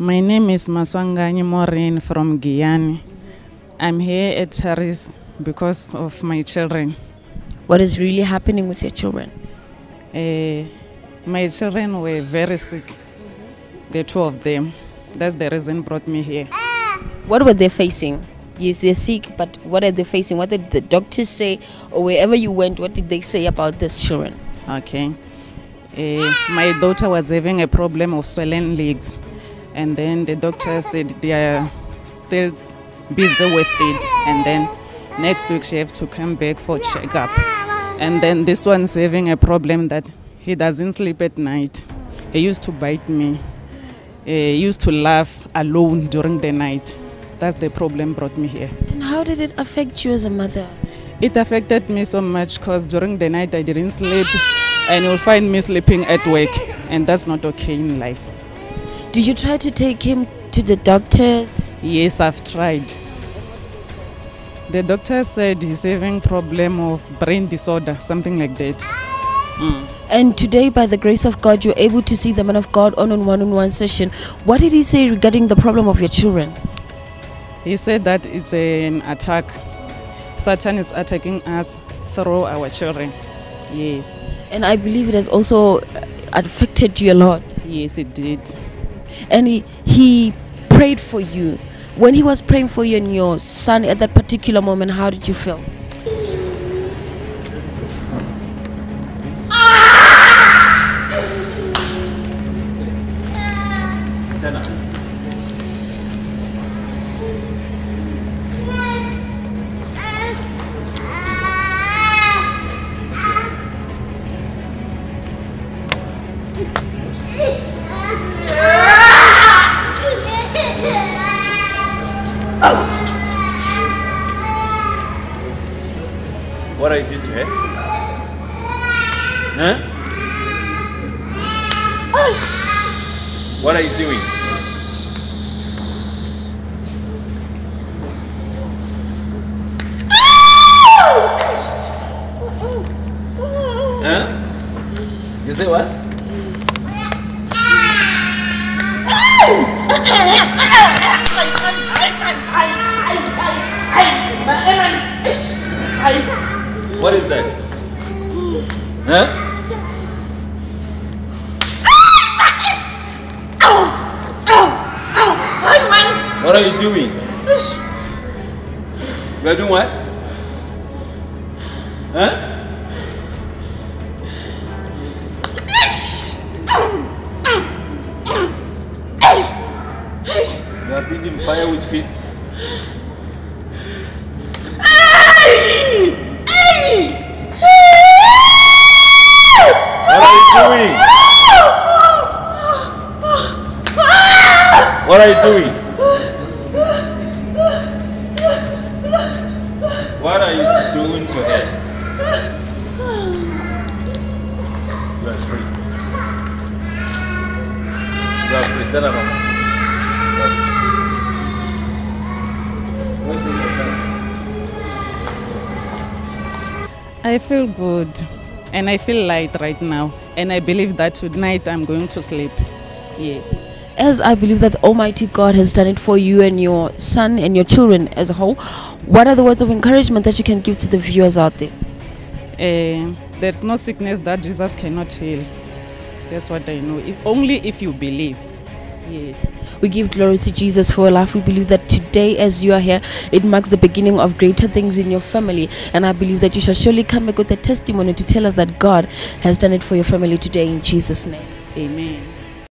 My name is Maswanganyi Maureen from Giyani. I'm here at Charis because of my children. What is really happening with your children? Uh, my children were very sick, the two of them. That's the reason brought me here. What were they facing? Yes, they're sick, but what are they facing? What did the doctors say, or wherever you went, what did they say about these children? Okay. Uh, my daughter was having a problem of swollen legs, and then the doctor said they are still busy with it, and then next week she have to come back for checkup. And then this one's having a problem that he doesn't sleep at night. He used to bite me. He used to laugh alone during the night. That's the problem brought me here. And how did it affect you as a mother? It affected me so much because during the night I didn't sleep, and you'll find me sleeping at work, and that's not okay in life. Did you try to take him to the doctors? Yes, I've tried. The doctor said he's having problem of brain disorder, something like that. Mm. And today, by the grace of God, you're able to see the man of God on a one-on-one session. What did he say regarding the problem of your children? He said that it's an attack. Satan is attacking us through our children. Yes, And I believe it has also uh, affected you a lot. yes, it did. And he, he prayed for you. When he was praying for you and your son at that particular moment, how did you feel? What I did to her? Huh? What are you doing? Huh? You say what? What is that? Huh? What are you doing? You are doing what? Huh? You are breathing fire with feet. What are you doing? What are you doing to her? You are free. You are free. Stand up, Mama. I feel good, and I feel light right now, and I believe that tonight I'm going to sleep. Yes. As I believe that Almighty God has done it for you and your son and your children as a whole, what are the words of encouragement that you can give to the viewers out there? Uh, there's no sickness that Jesus cannot heal. That's what I know. If, only if you believe. Yes. We give glory to Jesus for your life. We believe that today, as you are here, it marks the beginning of greater things in your family. And I believe that you shall surely come back with a testimony to tell us that God has done it for your family today in Jesus' name. Amen.